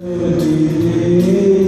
Day, day.